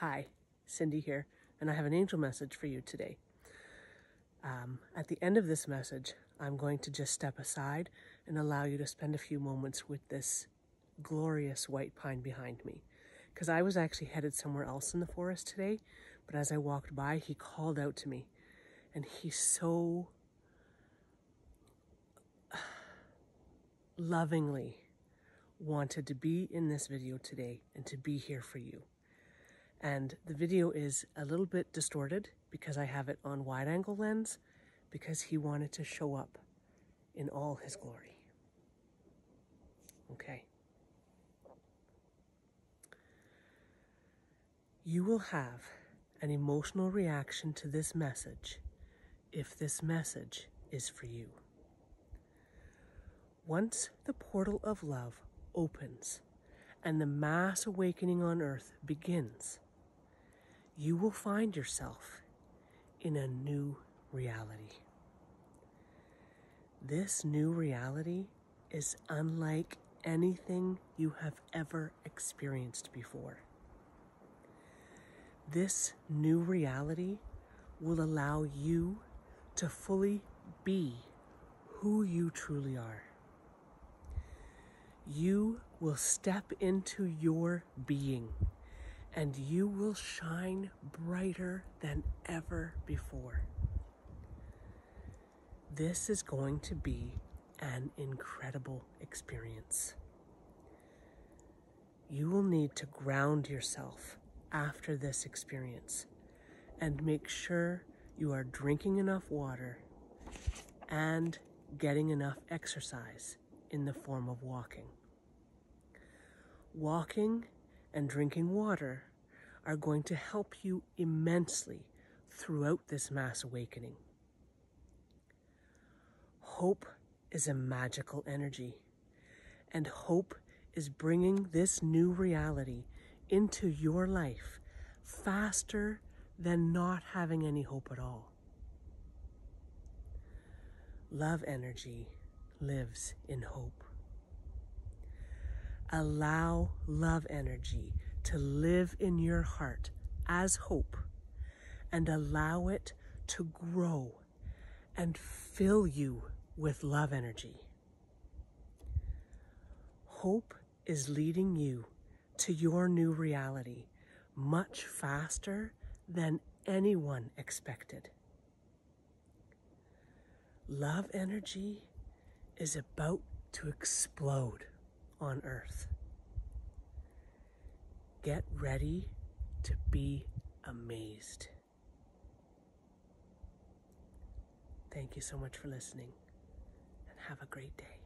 Hi, Cindy here, and I have an angel message for you today. Um, at the end of this message, I'm going to just step aside and allow you to spend a few moments with this glorious white pine behind me. Because I was actually headed somewhere else in the forest today, but as I walked by, he called out to me, and he so lovingly wanted to be in this video today and to be here for you. And the video is a little bit distorted because I have it on wide angle lens because he wanted to show up in all his glory. Okay. You will have an emotional reaction to this message if this message is for you. Once the portal of love opens and the mass awakening on earth begins, you will find yourself in a new reality. This new reality is unlike anything you have ever experienced before. This new reality will allow you to fully be who you truly are. You will step into your being and you will shine brighter than ever before. This is going to be an incredible experience. You will need to ground yourself after this experience and make sure you are drinking enough water and getting enough exercise in the form of walking. Walking and drinking water are going to help you immensely throughout this mass awakening. Hope is a magical energy, and hope is bringing this new reality into your life faster than not having any hope at all. Love energy lives in hope. Allow love energy to live in your heart as hope and allow it to grow and fill you with love energy. Hope is leading you to your new reality much faster than anyone expected. Love energy is about to explode on earth. Get ready to be amazed. Thank you so much for listening and have a great day.